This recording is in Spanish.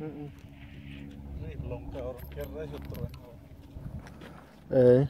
Mm-mm. Eh.